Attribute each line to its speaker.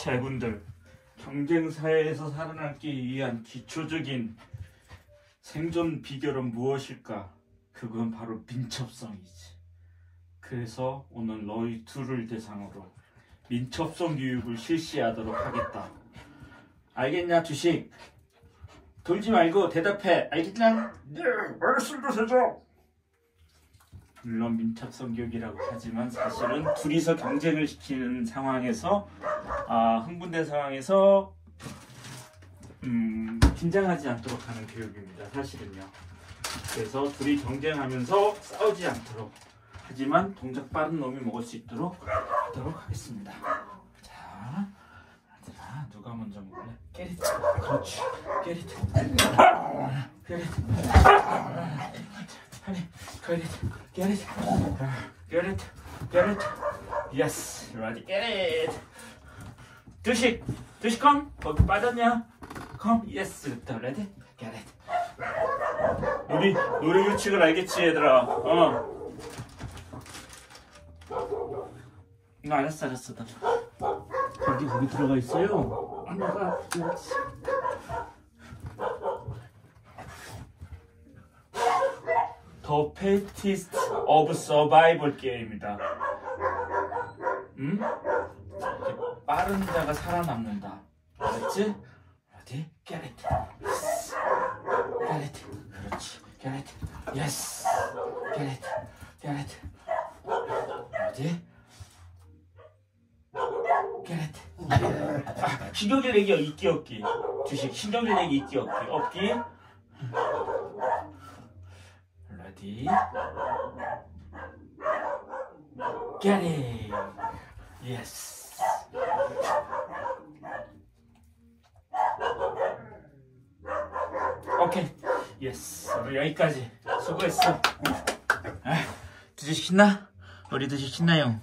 Speaker 1: 제군들 경쟁 사회에서 살아남기 위한 기초적인 생존 비결은 무엇일까? 그건 바로 민첩성이지. 그래서 오늘 너희 둘을 대상으로 민첩성 교육을 실시하도록 하겠다. 알겠냐, 주식? 돌지 말고 대답해. 알겠냐?
Speaker 2: 네, 말씀하세요.
Speaker 1: 물론 민첩성 교육이라고 하지만 사실은 둘이서 경쟁을 시키는 상황에서 아, 흥분된 상황에서 음, 긴장하지 않도록 하는 교육입니다. 사실은요. 그래서 둘이 경쟁하면서 싸우지 않도록 하지만 동작 빠른 놈이 먹을 수 있도록 하도록 하겠습니다. 자, 얘들아 누가 먼저 먹을래? 깨릿 그렇지 it, get it, get it, get it. Yes, ready. 두식, 두식 come. 거기 빠졌냐? come, yes. 더 ready, get it. 우리 노래 규칙을 알겠지 얘들아. 어. 나 알았어, 알았어. 나. 거기 거기 들어가 있어요. 엄마가. The fittest of survival 게임이다. 음? 빠른 자가 살아남는다. 알았지? 어디? Get it. Yes. Get it. 그렇지. Get it. Yes. Get it. Get it. 어디? Get it. 아, 신경질 내기 있기 없기. 두식 신경질 내기 있기 없기. 없기. Get it! Yes! 오케이. 예스. 우리 여기까지. 수고했어. 아, 드시 신나? 우리 드시 신나요?